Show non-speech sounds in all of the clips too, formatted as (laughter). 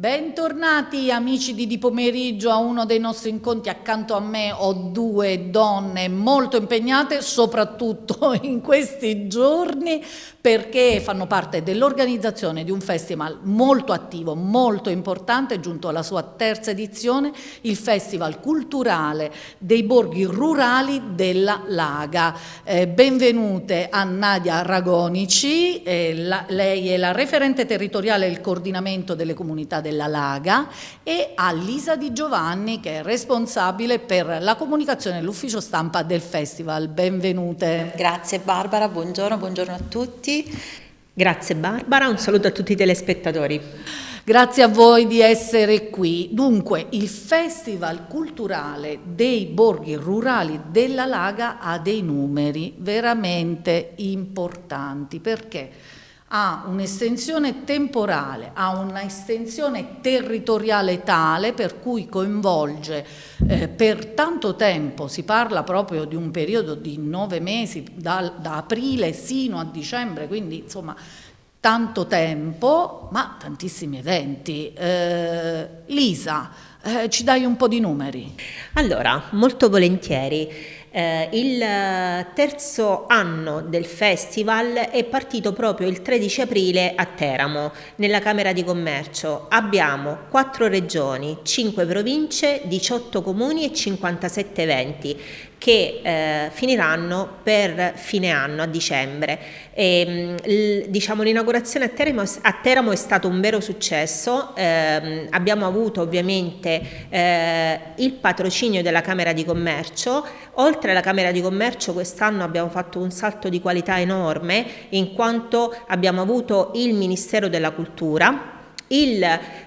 Bentornati amici di Di Pomeriggio a uno dei nostri incontri. Accanto a me ho due donne molto impegnate, soprattutto (laughs) in questi giorni, perché fanno parte dell'organizzazione di un festival molto attivo, molto importante, giunto alla sua terza edizione, il Festival Culturale dei Borghi Rurali della Laga. Eh, benvenute a Nadia Ragonici, eh, la, lei è la referente territoriale del coordinamento delle comunità della Laga e a Lisa Di Giovanni che è responsabile per la comunicazione e l'ufficio stampa del festival. Benvenute. Grazie Barbara, buongiorno, buongiorno a tutti tutti. Grazie Barbara, un saluto a tutti i telespettatori. Grazie a voi di essere qui. Dunque, il Festival Culturale dei Borghi Rurali della Laga ha dei numeri veramente importanti perché ha un'estensione temporale, ha un'estensione territoriale tale per cui coinvolge eh, per tanto tempo, si parla proprio di un periodo di nove mesi, da, da aprile sino a dicembre, quindi insomma tanto tempo, ma tantissimi eventi. Eh, Lisa, eh, ci dai un po' di numeri? Allora, molto volentieri. Eh, il terzo anno del festival è partito proprio il 13 aprile a Teramo, nella Camera di Commercio. Abbiamo quattro regioni, 5 province, 18 comuni e 57 eventi che eh, finiranno per fine anno, a dicembre. E, l, diciamo, l'inaugurazione a Teramo, a Teramo, è stato un vero successo, eh, abbiamo avuto ovviamente eh, il patrocinio della Camera di Commercio, oltre alla Camera di Commercio quest'anno abbiamo fatto un salto di qualità enorme in quanto abbiamo avuto il Ministero della Cultura, il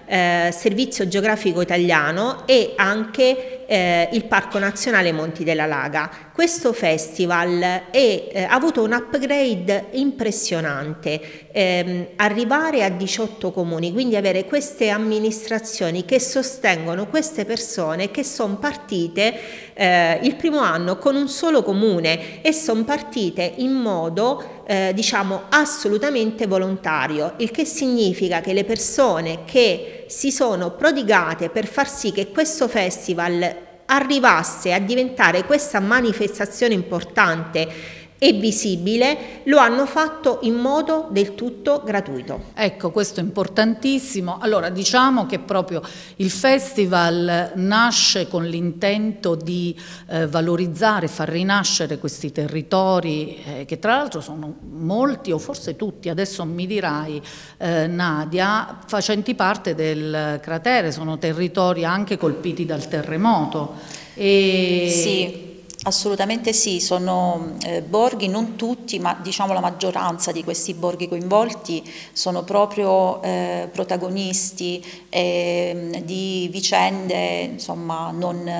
eh, Servizio Geografico Italiano e anche eh, il Parco Nazionale Monti della Laga. Questo festival è, eh, ha avuto un upgrade impressionante, ehm, arrivare a 18 comuni, quindi avere queste amministrazioni che sostengono queste persone che sono partite eh, il primo anno con un solo comune e sono partite in modo eh, diciamo assolutamente volontario, il che significa che le persone che si sono prodigate per far sì che questo festival arrivasse a diventare questa manifestazione importante e visibile, lo hanno fatto in modo del tutto gratuito. Ecco, questo è importantissimo. Allora, diciamo che proprio il festival nasce con l'intento di eh, valorizzare, far rinascere questi territori, eh, che tra l'altro sono molti o forse tutti, adesso mi dirai eh, Nadia, facenti parte del cratere, sono territori anche colpiti dal terremoto. E... Sì. Assolutamente sì, sono eh, borghi, non tutti, ma diciamo la maggioranza di questi borghi coinvolti sono proprio eh, protagonisti eh, di vicende insomma, non,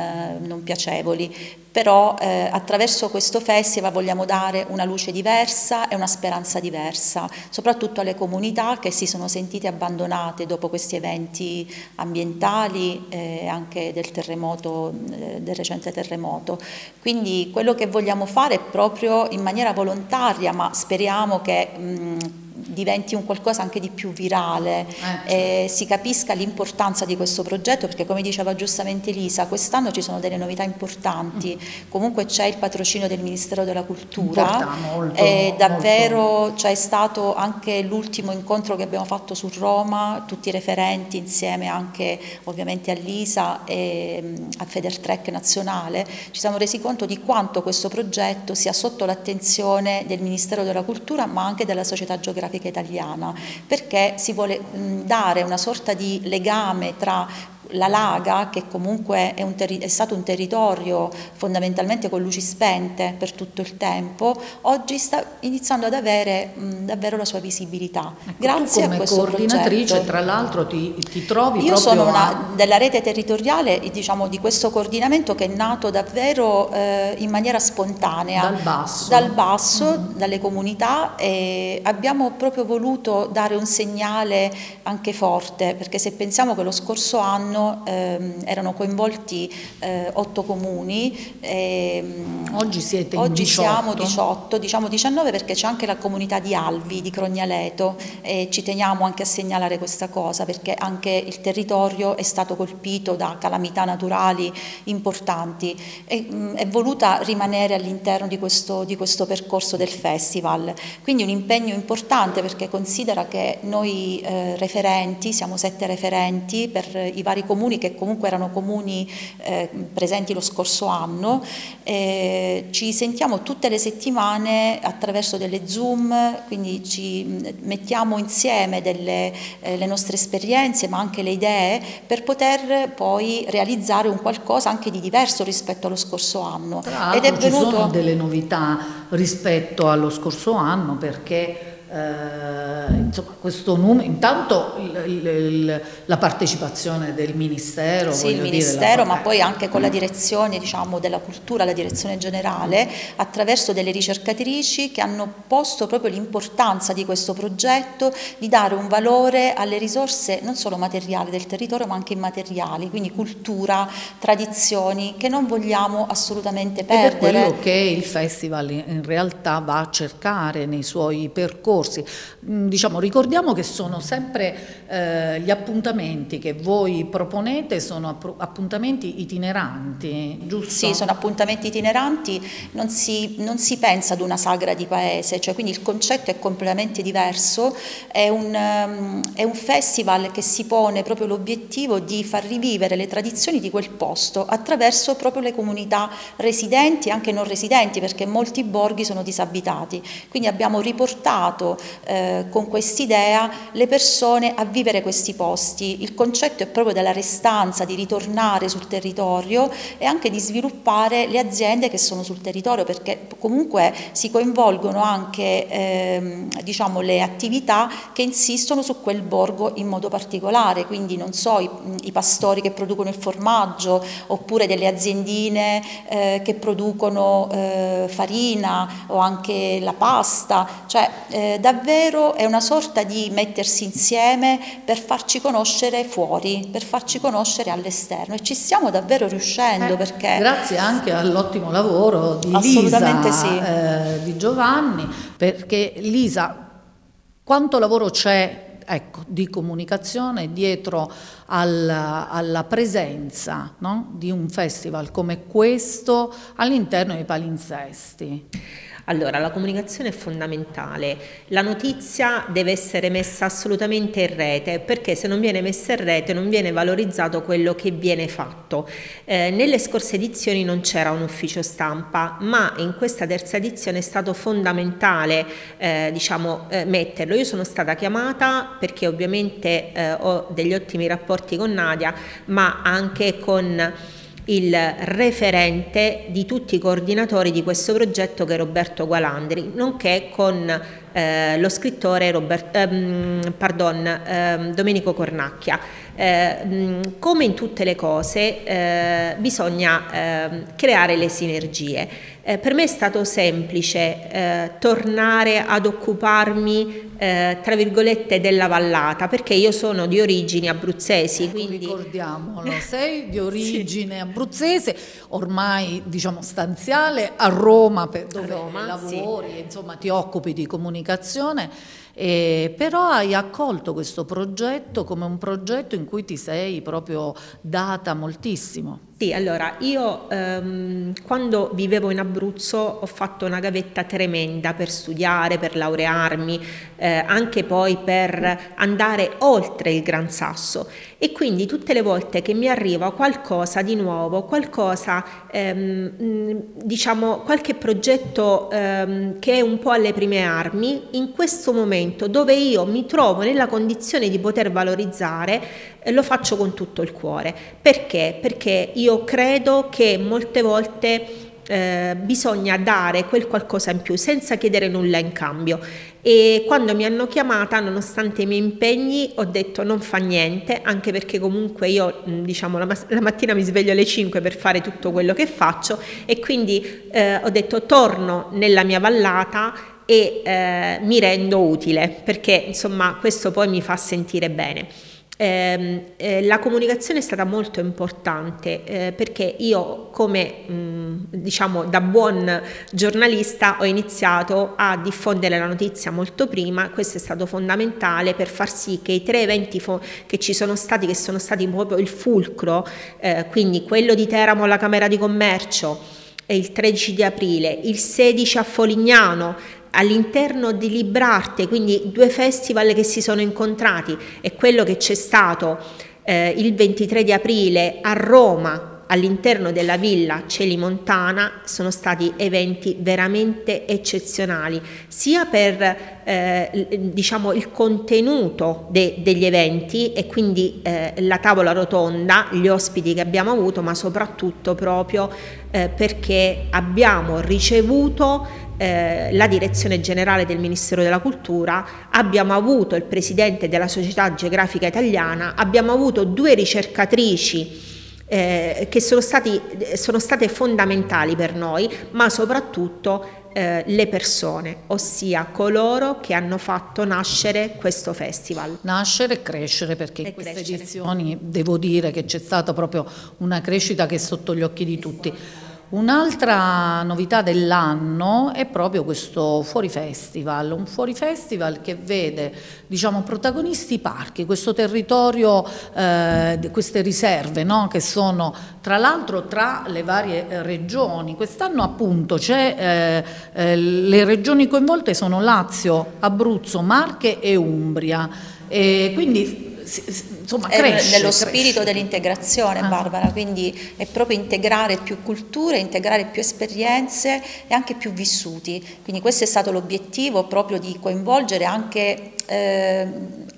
non piacevoli però eh, attraverso questo festival vogliamo dare una luce diversa e una speranza diversa, soprattutto alle comunità che si sono sentite abbandonate dopo questi eventi ambientali e eh, anche del terremoto, eh, del recente terremoto. Quindi quello che vogliamo fare è proprio in maniera volontaria, ma speriamo che mh, diventi un qualcosa anche di più virale, eh, certo. e si capisca l'importanza di questo progetto perché come diceva giustamente Elisa, quest'anno ci sono delle novità importanti, mm. comunque c'è il patrocinio del Ministero della Cultura molto, e davvero c'è stato anche l'ultimo incontro che abbiamo fatto su Roma, tutti i referenti insieme anche ovviamente a Lisa e mm, a Federtrek nazionale, ci siamo resi conto di quanto questo progetto sia sotto l'attenzione del Ministero della Cultura ma anche della società geografica italiana, perché si vuole dare una sorta di legame tra la Laga, che comunque è, è, stato un territorio fondamentalmente con luci spente per tutto il tempo, oggi sta iniziando ad avere mh, davvero la sua visibilità. Ecco, Grazie a questo coordinatrice, progetto. tra l'altro, ti, ti, trovi Io sono una a... della rete territoriale diciamo, di questo coordinamento che è nato davvero eh, in maniera spontanea. Dal basso. Dal basso, mm -hmm. dalle comunità e abbiamo proprio voluto dare un segnale anche forte, perché se pensiamo che lo scorso anno ehm, erano coinvolti eh, otto comuni. Ehm, oggi siete oggi 18. siamo 18, diciamo 19 perché c'è anche la comunità di Alvi, di Crognaleto e ci teniamo anche a segnalare questa cosa perché anche il territorio è stato colpito da calamità naturali importanti e mh, è voluta rimanere all'interno di questo, di questo percorso del festival. Quindi un impegno importante perché considera che noi eh, referenti, siamo sette referenti per i vari comuni che comunque erano comuni eh, presenti lo scorso anno, eh, ci sentiamo tutte le settimane attraverso delle Zoom, quindi ci mettiamo insieme delle, eh, le nostre esperienze ma anche le idee per poter poi realizzare un qualcosa anche di diverso rispetto allo scorso anno. Tra Ed è venuto... ci sono delle novità rispetto allo scorso anno perché eh, insomma, questo numero, intanto il, il, la partecipazione del Ministero. Sì, il Ministero, dire, ma poi anche con la direzione diciamo, della cultura, la direzione generale, attraverso delle ricercatrici che hanno posto proprio l'importanza di questo progetto di dare un valore alle risorse non solo materiali del territorio ma anche immateriali, quindi cultura, tradizioni che non vogliamo assolutamente perdere. Ed è quello che il festival in realtà va a cercare nei suoi percorsi percorsi. Mm, diciamo, ricordiamo che sono sempre eh, gli appuntamenti che voi proponete, sono appuntamenti itineranti, giusto? Sì, sono appuntamenti itineranti, non si, non si pensa ad una sagra di paese, cioè quindi il concetto è completamente diverso, è un, um, è un festival che si pone proprio l'obiettivo di far rivivere le tradizioni di quel posto attraverso proprio le comunità residenti e anche non residenti, perché molti borghi sono disabitati. Quindi abbiamo riportato eh, con quest'idea le persone a vivere questi posti. Il concetto è proprio della restanza, di ritornare sul territorio e anche di sviluppare le aziende che sono sul territorio perché comunque si coinvolgono anche ehm, diciamo, le attività che insistono su quel borgo in modo particolare, quindi non so, i, i pastori che producono il formaggio oppure delle aziendine eh, che producono eh, farina o anche la pasta, cioè eh, davvero è una sorta di mettersi insieme per farci conoscere fuori, per farci conoscere all'esterno e ci stiamo davvero riuscendo eh, perché... Grazie anche all'ottimo lavoro di Lisa, sì. eh, di Giovanni, perché Lisa, quanto lavoro c'è ecco, di comunicazione dietro alla, alla presenza no? di un festival come questo all'interno dei palinsesti? Allora, la comunicazione è fondamentale, la notizia deve essere messa assolutamente in rete perché se non viene messa in rete non viene valorizzato quello che viene fatto. Eh, nelle scorse edizioni non c'era un ufficio stampa, ma in questa terza edizione è stato fondamentale eh, diciamo, eh, metterlo. Io sono stata chiamata perché ovviamente eh, ho degli ottimi rapporti con Nadia, ma anche con il referente di tutti i coordinatori di questo progetto che è Roberto Gualandri, nonché con eh, lo scrittore Robert, ehm, pardon, ehm, Domenico Cornacchia. Eh, come in tutte le cose eh, bisogna ehm, creare le sinergie. Eh, per me è stato semplice eh, tornare ad occuparmi, eh, tra virgolette, della vallata, perché io sono di origini abruzzesi. Ecco, quindi... Ricordiamolo, (laughs) sei di origine sì. abruzzese, ormai diciamo stanziale a Roma, dove a Roma, lavori, sì. insomma ti occupi di comunicazione eh, però hai accolto questo progetto come un progetto in cui ti sei proprio data moltissimo. Sì, allora io ehm, quando vivevo in Abruzzo ho fatto una gavetta tremenda per studiare, per laurearmi, eh, anche poi per andare oltre il Gran Sasso. E quindi tutte le volte che mi arriva qualcosa di nuovo, qualcosa, ehm, diciamo, qualche progetto ehm, che è un po' alle prime armi, in questo momento dove io mi trovo nella condizione di poter valorizzare, lo faccio con tutto il cuore. Perché? Perché io credo che molte volte eh, bisogna dare quel qualcosa in più senza chiedere nulla in cambio e quando mi hanno chiamata nonostante i miei impegni ho detto non fa niente anche perché comunque io diciamo la, la mattina mi sveglio alle 5 per fare tutto quello che faccio e quindi eh, ho detto torno nella mia vallata e eh, mi rendo utile perché insomma questo poi mi fa sentire bene eh, eh, la comunicazione è stata molto importante eh, perché io come mh, diciamo da buon giornalista ho iniziato a diffondere la notizia molto prima, questo è stato fondamentale per far sì che i tre eventi che ci sono stati, che sono stati proprio il fulcro, eh, quindi quello di Teramo alla Camera di Commercio, il 13 di aprile, il 16 a Folignano, all'interno di Librarte, quindi due festival che si sono incontrati e quello che c'è stato eh, il 23 di aprile a Roma all'interno della villa Celimontana sono stati eventi veramente eccezionali, sia per eh, diciamo, il contenuto de- degli eventi e quindi eh, la tavola rotonda, gli ospiti che abbiamo avuto, ma soprattutto proprio eh, perché abbiamo ricevuto eh, la direzione generale del Ministero della Cultura, abbiamo avuto il presidente della Società Geografica Italiana, abbiamo avuto due ricercatrici eh, che sono, stati, sono, state fondamentali per noi, ma soprattutto eh, le persone, ossia coloro che hanno fatto nascere questo festival. Nascere e crescere, perché e in queste crescere. edizioni devo dire che c'è stata proprio una crescita che è sotto gli occhi di tutti. Un'altra novità dell'anno è proprio questo Fuori Festival, un Fuori Festival che vede diciamo, protagonisti i parchi, questo territorio, eh, queste riserve no? che sono tra l'altro tra le varie eh, regioni. Quest'anno appunto c'è, eh, eh, le regioni coinvolte sono Lazio, Abruzzo, Marche e Umbria. E quindi insomma, cresce, nello spirito dell'integrazione ah. Barbara, quindi è proprio integrare più culture, integrare più esperienze e anche più vissuti, quindi questo è stato l'obiettivo proprio di coinvolgere anche, eh,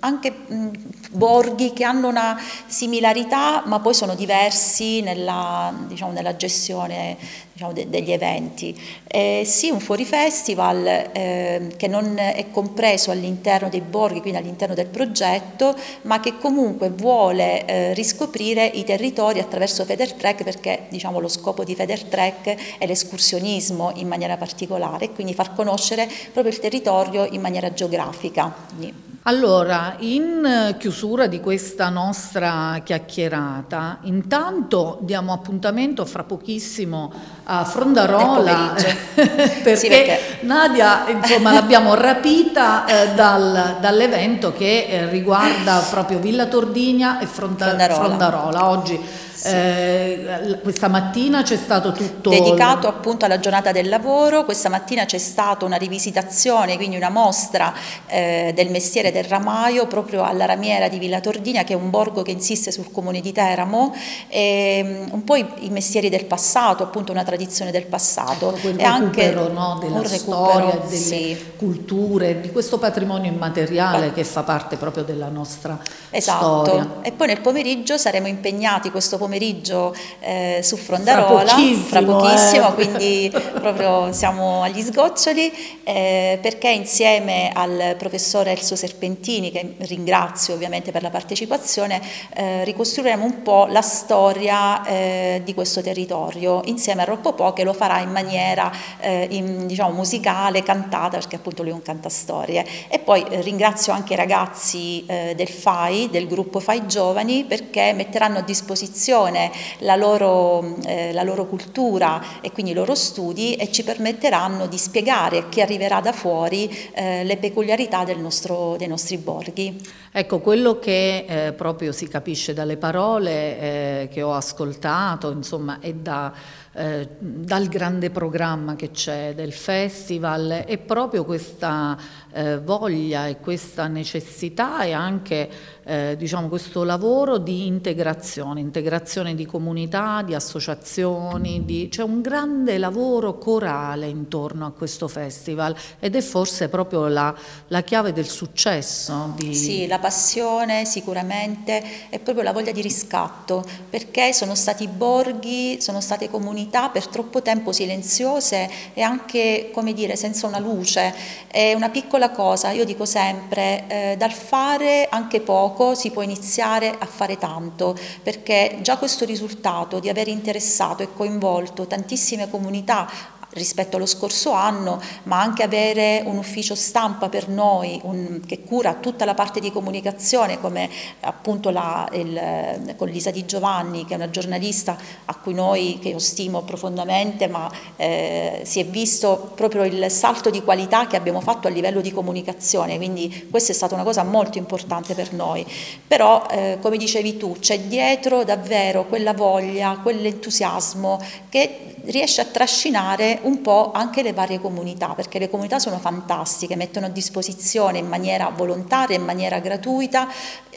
anche mh, borghi che hanno una similarità ma poi sono diversi nella, diciamo, nella gestione diciamo, de degli eventi. Eh, sì, un fuori festival eh, che non è compreso all'interno dei borghi, quindi all'interno del progetto, ma che comunque vuole eh, riscoprire i territori attraverso Federtrack perché diciamo, lo scopo di Federtrack è l'escursionismo in maniera particolare, quindi far conoscere proprio il territorio in maniera geografica. Quindi, allora, in chiusura di questa nostra chiacchierata, intanto diamo appuntamento fra pochissimo a Frondarola (laughs) perché, sì, perché, Nadia insomma l'abbiamo rapita eh, dal, dall'evento che eh, riguarda proprio Villa Tordigna e Fronda, Frondarola. Frondarola. Oggi sì. Eh, questa mattina c'è stato tutto... Dedicato appunto alla giornata del lavoro, questa mattina c'è stata una rivisitazione, quindi una mostra eh, del mestiere del ramaio proprio alla ramiera di Villa Tordina, che è un borgo che insiste sul comune di Teramo, e, um, un po' i, i, mestieri del passato, appunto una tradizione del passato. Ecco, quel e anche no, della storia, delle sì. culture, di questo patrimonio immateriale che fa parte proprio della nostra esatto. storia. E poi nel pomeriggio saremo impegnati questo pomeriggio pomeriggio eh, su Frondarola, fra pochissimo, fra pochissimo eh. quindi (laughs) proprio siamo agli sgoccioli, eh, perché insieme al professore Elso Serpentini, che ringrazio ovviamente per la partecipazione, eh, ricostruiremo un po' la storia eh, di questo territorio, insieme a Roppopò che lo farà in maniera eh, in, diciamo, musicale, cantata, perché appunto lui è un cantastorie. E poi ringrazio anche i ragazzi del FAI, del gruppo FAI Giovani, perché metteranno a disposizione attenzione la loro, eh, la loro cultura e quindi i loro studi e ci permetteranno di spiegare a chi arriverà da fuori eh, le peculiarità nostro, dei nostri borghi. Ecco, quello che eh, proprio si capisce dalle parole eh, che ho ascoltato, insomma, è da eh, dal grande programma che c'è del festival e proprio questa eh, voglia e questa necessità e anche eh, diciamo, questo lavoro di integrazione, integrazione di comunità, di associazioni, di... c'è un grande lavoro corale intorno a questo festival ed è forse proprio la, la chiave del successo. Di... Sì, la passione sicuramente è proprio la voglia di riscatto perché sono stati borghi, sono state comunità per troppo tempo silenziose e anche, come dire, senza una luce. È una piccola cosa, io dico sempre, eh, dal fare anche poco si può iniziare a fare tanto, perché già questo risultato di aver interessato e coinvolto tantissime comunità rispetto allo scorso anno, ma anche avere un ufficio stampa per noi un, che cura tutta la parte di comunicazione come appunto la, il, con Lisa Di Giovanni che è una giornalista a cui noi, che io stimo profondamente, ma eh, si è visto proprio il salto di qualità che abbiamo fatto a livello di comunicazione, quindi questa è stata una cosa molto importante per noi. Però eh, come dicevi tu c'è dietro davvero quella voglia, quell'entusiasmo che riesce a trascinare un po' anche le varie comunità, perché le comunità sono fantastiche, mettono a disposizione in maniera volontaria, in maniera gratuita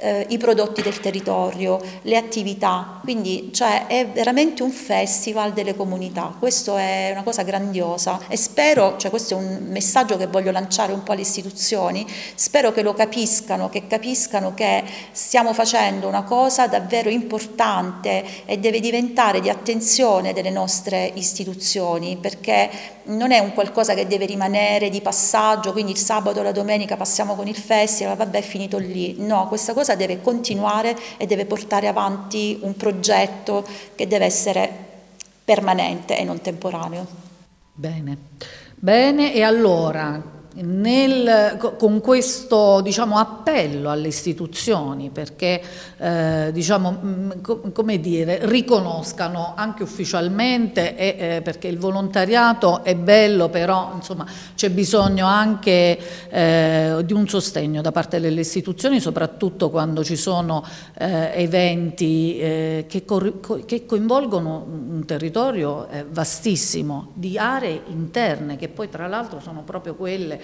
eh, i prodotti del territorio, le attività, quindi cioè, è veramente un festival delle comunità, questo è una cosa grandiosa. E spero, cioè questo è un messaggio che voglio lanciare un po' alle istituzioni, spero che lo capiscano, che capiscano che stiamo facendo una cosa davvero importante e deve diventare di attenzione delle nostre istituzioni, perché non è un qualcosa che deve rimanere di passaggio, quindi il sabato o la domenica passiamo con il festival, vabbè è finito lì. No, questa cosa deve continuare e deve portare avanti un progetto che deve essere permanente e non temporaneo. Bene, bene e allora nel, con questo diciamo, appello alle istituzioni perché eh, diciamo, mm, dire, riconoscano anche ufficialmente e, eh, perché il volontariato è bello però c'è bisogno anche eh, di un sostegno da parte delle istituzioni soprattutto quando ci sono eh, eventi eh, che, che, coinvolgono un territorio eh, vastissimo di aree interne che poi tra l'altro sono proprio quelle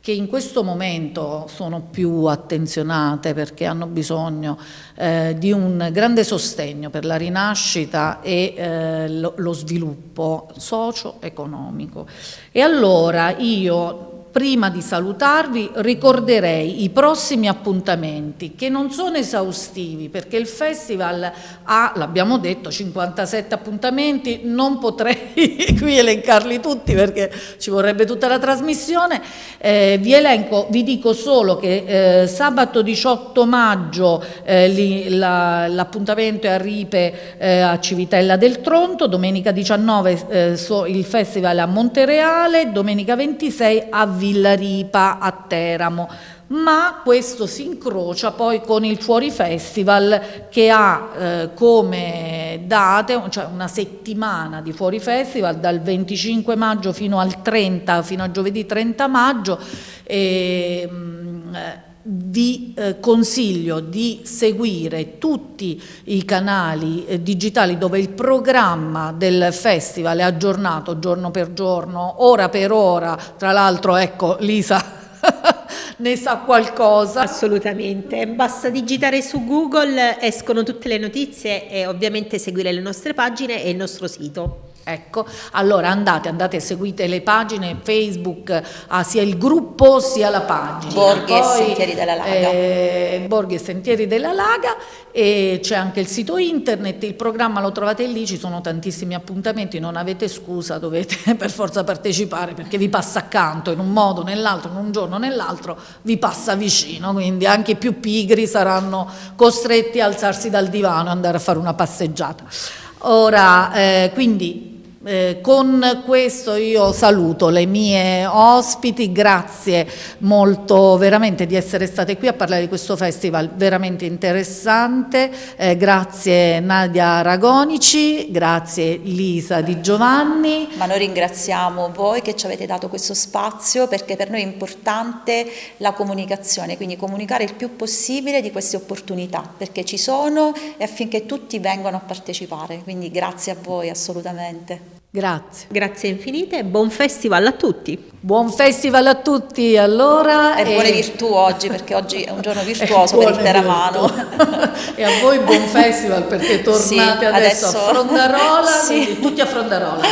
che in questo momento sono più attenzionate perché hanno bisogno eh, di un grande sostegno per la rinascita e eh, lo, lo sviluppo socio-economico. E allora io prima di salutarvi ricorderei i prossimi appuntamenti che non sono esaustivi perché il festival ha, l'abbiamo detto, 57 appuntamenti, non potrei (laughs) qui elencarli tutti perché ci vorrebbe tutta la trasmissione, eh, vi elenco, vi dico solo che eh, sabato 18 maggio eh, l'appuntamento è a Ripe eh, a Civitella del Tronto, domenica 19 eh, so, il festival a Montereale, domenica 26 a Villa Villa Ripa a Teramo ma questo si incrocia poi con il Fuori Festival che ha eh, come date, cioè una settimana di Fuori Festival dal 25 maggio fino al 30, fino a giovedì 30 maggio. E, mh, vi eh, consiglio di seguire tutti i canali eh, digitali dove il programma del festival è aggiornato giorno per giorno, ora per ora, tra l'altro ecco Lisa (laughs) ne sa qualcosa. Assolutamente, basta digitare su Google, escono tutte le notizie e ovviamente seguire le nostre pagine e il nostro sito. Ecco, allora andate, andate, e seguite le pagine Facebook, ah, sia il gruppo sia la pagina. Borghi e Sentieri della Laga. Eh, Borghi e Sentieri della Laga e c'è anche il sito internet, il programma lo trovate lì, ci sono tantissimi appuntamenti, non avete scusa, dovete (laughs) per forza partecipare perché vi passa accanto in un modo, nell'altro, in un giorno, o nell'altro, vi passa vicino, quindi anche i più pigri saranno costretti a alzarsi dal divano e andare a fare una passeggiata. Ora, eh, quindi eh, con questo io saluto le mie ospiti, grazie molto veramente di essere state qui a parlare di questo festival veramente interessante, eh, grazie Nadia Aragonici, grazie Lisa Di Giovanni. Ma noi ringraziamo voi che ci avete dato questo spazio perché per noi è importante la comunicazione, quindi comunicare il più possibile di queste opportunità perché ci sono e affinché tutti vengano a partecipare, quindi grazie a voi assolutamente. Grazie. Grazie infinite e buon festival a tutti. Buon festival a tutti allora. E, e... buone virtù oggi perché oggi è un giorno (laughs) virtuoso per il Teramano. (laughs) e a voi buon festival perché (laughs) tornate sì, adesso, adesso, a Frondarola, sì. tutti a Frondarola.